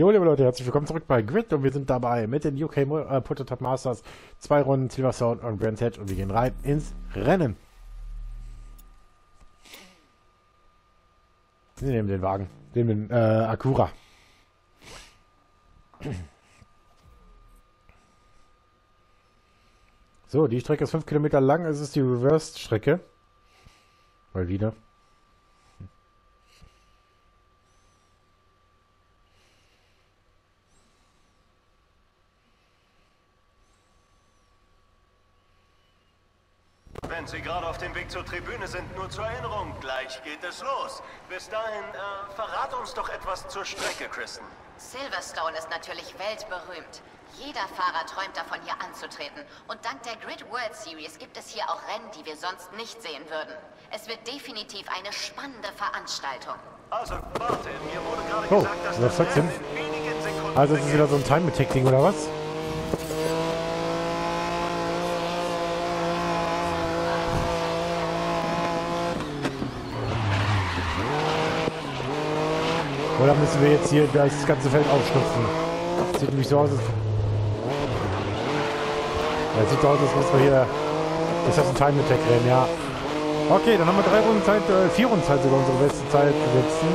Jo, liebe Leute, herzlich willkommen zurück bei Grid und wir sind dabei mit den UK äh, Prototype Masters. Zwei Runden Silverstone und Brands Hatch und wir gehen rein ins Rennen. Wir nehmen den Wagen, den äh, Acura. So, die Strecke ist 5 Kilometer lang, es ist die Reversed-Strecke. Mal wieder. Wenn Sie gerade auf dem Weg zur Tribüne sind, nur zur Erinnerung, gleich geht es los. Bis dahin, äh, verrat uns doch etwas zur Strecke, Kristen. Silverstone ist natürlich weltberühmt. Jeder Fahrer träumt davon, hier anzutreten. Und dank der Grid World Series gibt es hier auch Rennen, die wir sonst nicht sehen würden. Es wird definitiv eine spannende Veranstaltung. Also, warte, mir wurde gerade Oh, gesagt, dass was das in wenigen Sekunden Also es ist wieder so ein Time-Attack-Ding oder was? Oder müssen wir jetzt hier gleich das ganze Feld aufschnupfen? Sieht nämlich so aus, als... Ja, sieht so aus, als müssen wir hier... Ist das ein Time-Attack-Rennen, ja. Okay, dann haben wir drei Runden Zeit, äh, vier Runden Zeit sogar unsere beste Zeit zu setzen.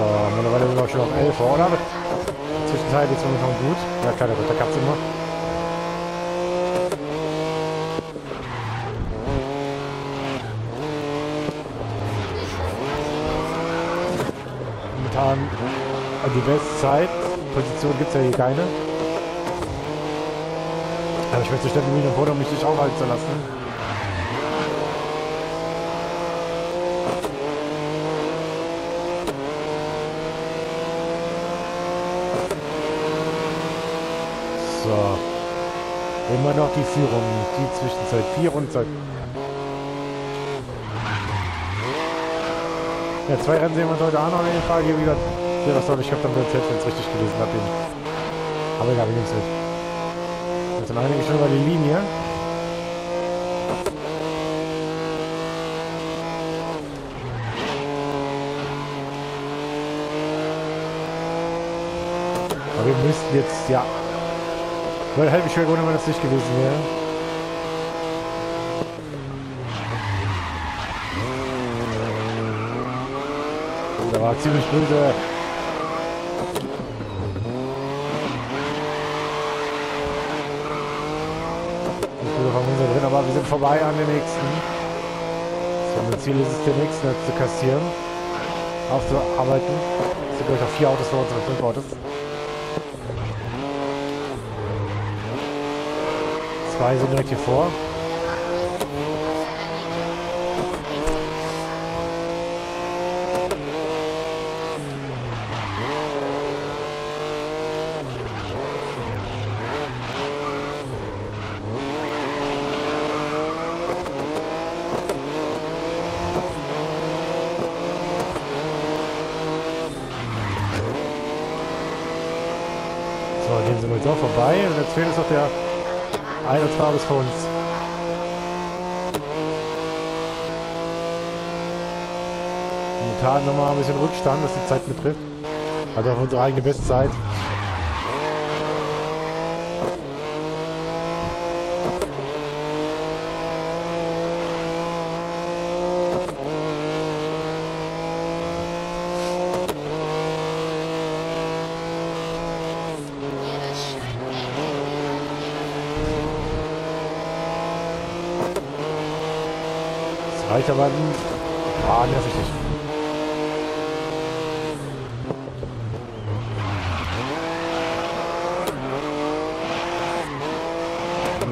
So, mittlerweile sind wir schon auf 11 oder? Zwischenzeit ist momentan gut. Ja klar, der immer. Momentan äh, die Bestzeit. Position gibt es ja hier keine. Aber ich möchte Steffen Mühlen vor, um mich nicht aufhalten zu lassen. So. Immer noch die Führung. Die Zwischenzeit 4 und Zeit. Ja, zwei Rennen sehen wir uns heute auch noch in den Frage hier wieder. Soll ich? Ich habe dann erzählt, wenn ich es richtig gelesen habe. Aber egal, wir nehmen es mit. Jetzt sind einige schon über die Linie. Aber wir müssten jetzt, ja. Weil hätte mich schwer gewundert, wenn das nicht gewesen wäre. War ziemlich. Nicht böse aber wir sind vorbei an den nächsten. So, mein Ziel ist es, den nächsten zu kassieren. Aufzuarbeiten. Es sind gleich noch vier Autos vor uns, fünf Autos. Zwei sind direkt hier vor. So, den sind wir jetzt auch fehlt uns noch der eine und zwar ist vor uns. Momentan nochmal ein bisschen Rückstand, was die Zeit betrifft. Also auf unsere eigene Bestzeit. Reicht aber. Ah, nervig nicht.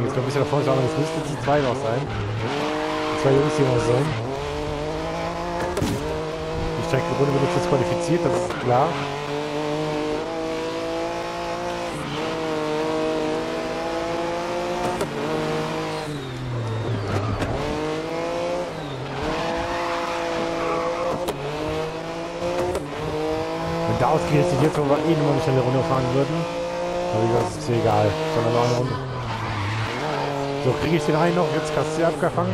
Jetzt noch ein bisschen davor schauen, das müssten die zwei noch sein. Die zwei Jungs hier noch sein. Die Streckenrunde wird jetzt qualifiziert, das ist klar. Da ausgerechnet sich jetzt aber eh nochmal eine schnelle Runde fahren würden. Aber wie gesagt, ist egal. Sondern noch eine Runde. So, kriege ich den einen noch jetzt Kassier abgefangen?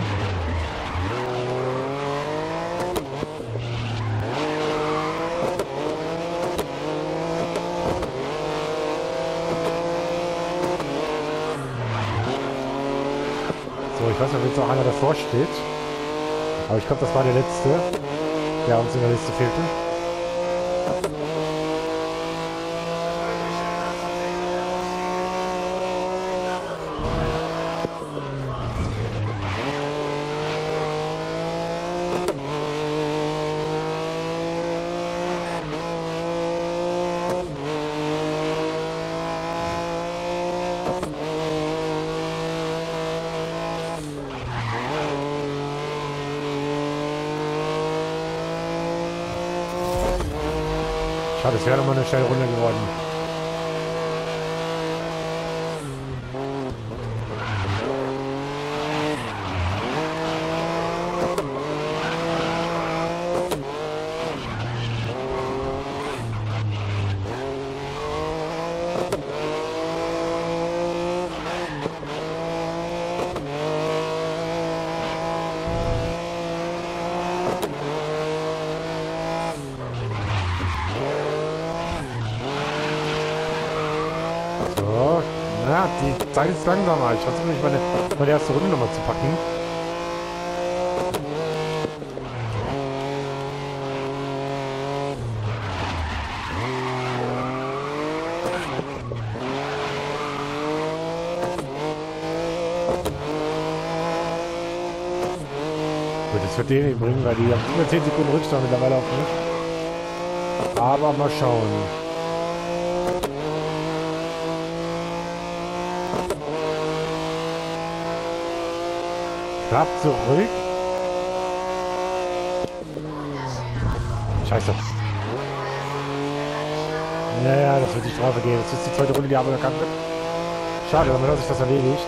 So, ich weiß nicht, ob jetzt noch einer davor steht. Aber ich glaube, das war der letzte, der uns in der Liste fehlte. Schade, es wäre nochmal eine schnelle Runde geworden. So, na, die Zeit ist langsamer. Ich versuche mich meine, meine erste Runde nochmal zu packen. Wird den nicht bringen, weil die haben über 10 Sekunden Rückstand mittlerweile auf mich. Aber mal schauen. Knapp zurück. Scheiße. Naja, das wird die Strafe gehen. Das ist die zweite Runde, die aber erkannt wird. Schade, damit hat sich das erledigt.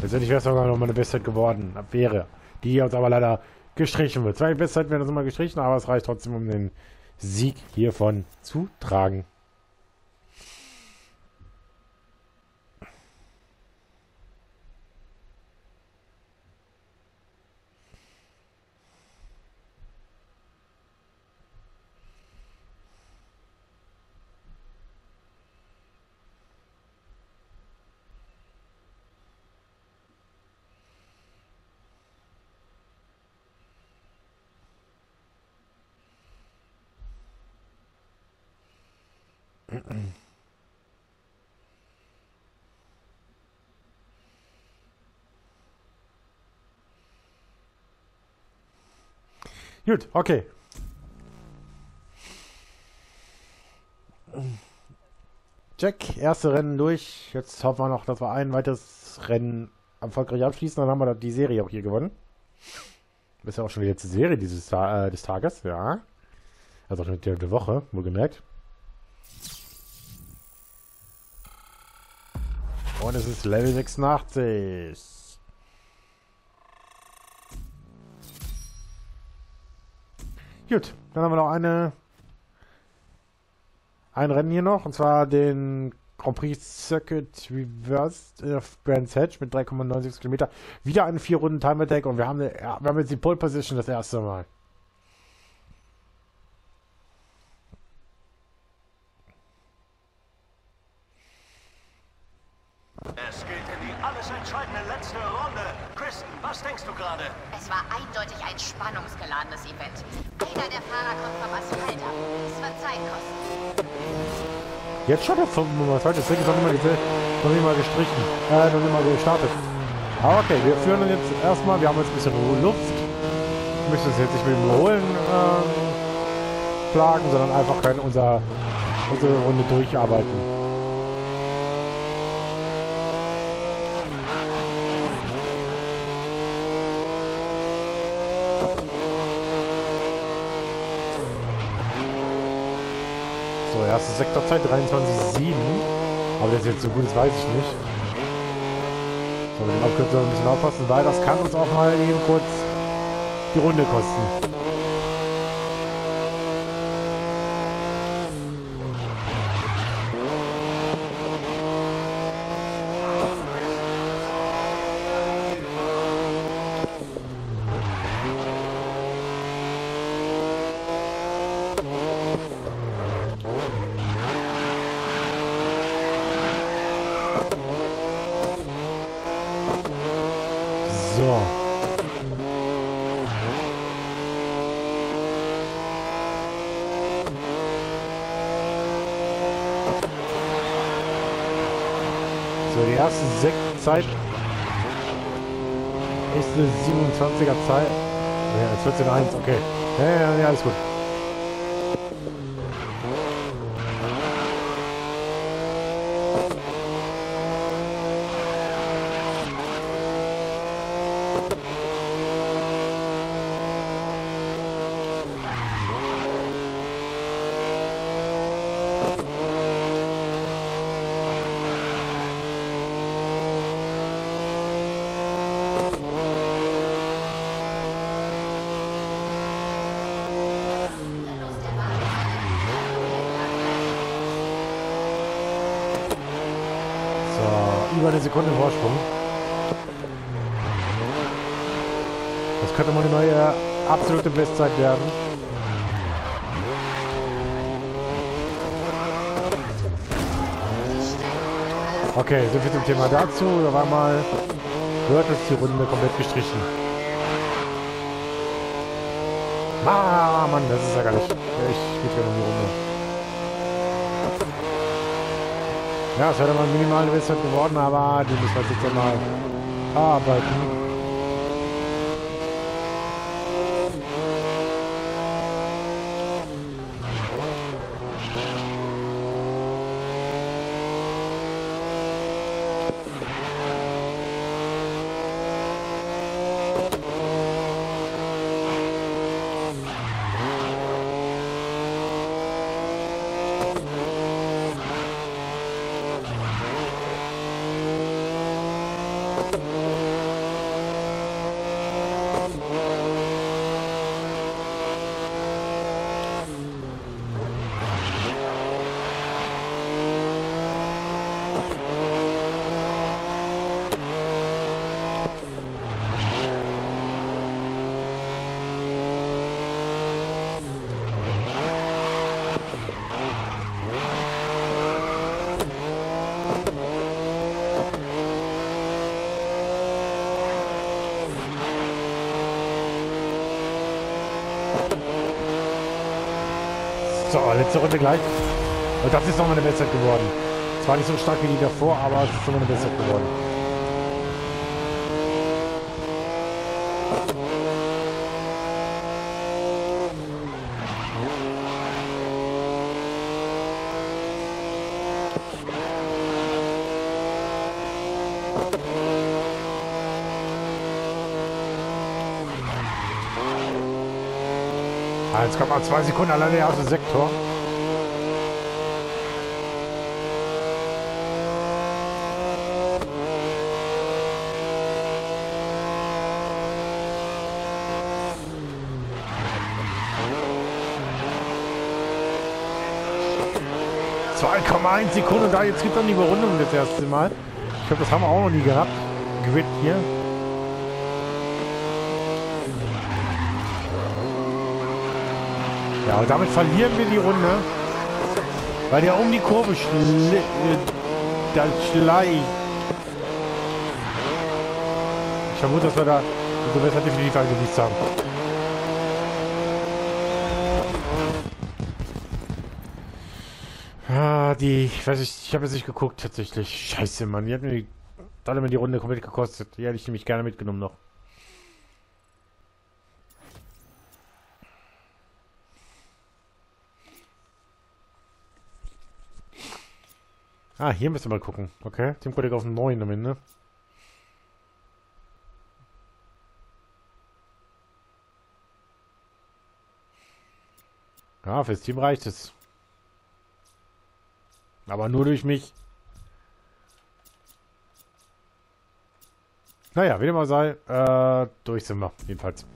Letztendlich wäre es sogar noch mal eine Bestzeit geworden. Wäre. Die uns aber leider gestrichen wird. Zwei Bestzeiten werden das immer gestrichen, aber es reicht trotzdem, um den Sieg hiervon zu tragen. Gut, okay. Check, erste Rennen durch. Jetzt hoffen wir noch, dass wir ein weiteres Rennen erfolgreich abschließen. Dann haben wir die Serie auch hier gewonnen. Das ist ja auch schon die letzte Serie dieses äh, des Tages, ja. Also auch schon die, die Woche, wohlgemerkt. Und es ist Level 86. Gut, dann haben wir noch eine ein Rennen hier noch, und zwar den Grand Prix Circuit Reversed auf Brands Hedge mit 3,96 Kilometer. Wieder ein vier Runden Time Attack und wir haben, eine, wir haben jetzt die Pole Position das erste Mal. Es geht in die alles entscheidende letzte Runde. Kristen, was denkst du gerade? Es war eindeutig ein spannungsgeladenes Event. Einer der Fahrer kommt vom Asphalt ab. Es wird Zeit kosten. Jetzt schon der Nummer falsch, das Ding ist noch nicht mal, noch nicht mal gestrichen, äh, noch nicht mal gestartet. Aber okay, wir führen jetzt erstmal, wir haben jetzt ein bisschen Luft. Wir müssen uns jetzt nicht mit dem Holen ähm, plagen, sondern einfach können unser, unsere Runde durcharbeiten. Sektorzeit 23,7. Aber das ist jetzt so gut, das weiß ich nicht. So, mit dem Abkürzer ein bisschen aufpassen, weil das kann uns auch mal eben kurz die Runde kosten. Erste Sektzeit ist eine 27er Zeit. Ja, 14.1, okay. Ja, ja, ja, alles gut. Über eine Sekunde Vorsprung. Das könnte mal eine neue absolute Bestzeit werden. Okay, so viel zum Thema dazu. Da war mal wird es die Runde komplett gestrichen. Ah, Mann, das ist ja gar nicht. Ich geht ja um die Runde. Ja, es wäre mal minimal besser geworden, aber die müssen wir jetzt mal arbeiten. Obrigado. So, letzte Runde gleich. Und das ist nochmal eine Bestzeit geworden. Zwar nicht so stark wie die davor, aber es ist nochmal eine Bestzeit geworden. Ah, jetzt kommt mal zwei Sekunden alleine aus dem Sektor. Sekunden da, jetzt gibt es dann die Überrundung das erste Mal. Ich glaube, das haben wir auch noch nie gehabt. Gewinnt hier. Ja, und damit verlieren wir die Runde. Weil der um die Kurve schli äh, da schleicht. Ich vermute, dass wir da so besser definitiv ein Gewicht haben. Ah, die, ich weiß nicht, ich habe jetzt nicht geguckt tatsächlich. Scheiße, Mann. Die hat mir, da hat mir die Runde komplett gekostet. Die hätte ich nämlich gerne mitgenommen noch. Ah, hier müssen wir mal gucken. Okay, Teamkollege auf 9 am Ende. Ja, fürs Team reicht es. Aber nur durch mich. Naja, wie dem auch sei, äh, durch sind wir, jedenfalls.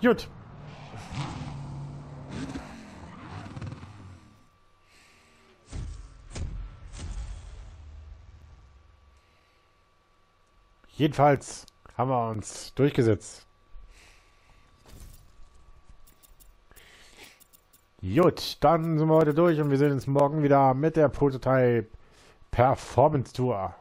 Gut. Jedenfalls haben wir uns durchgesetzt. Gut, dann sind wir heute durch und wir sehen uns morgen wieder mit der Prototype Performance Tour.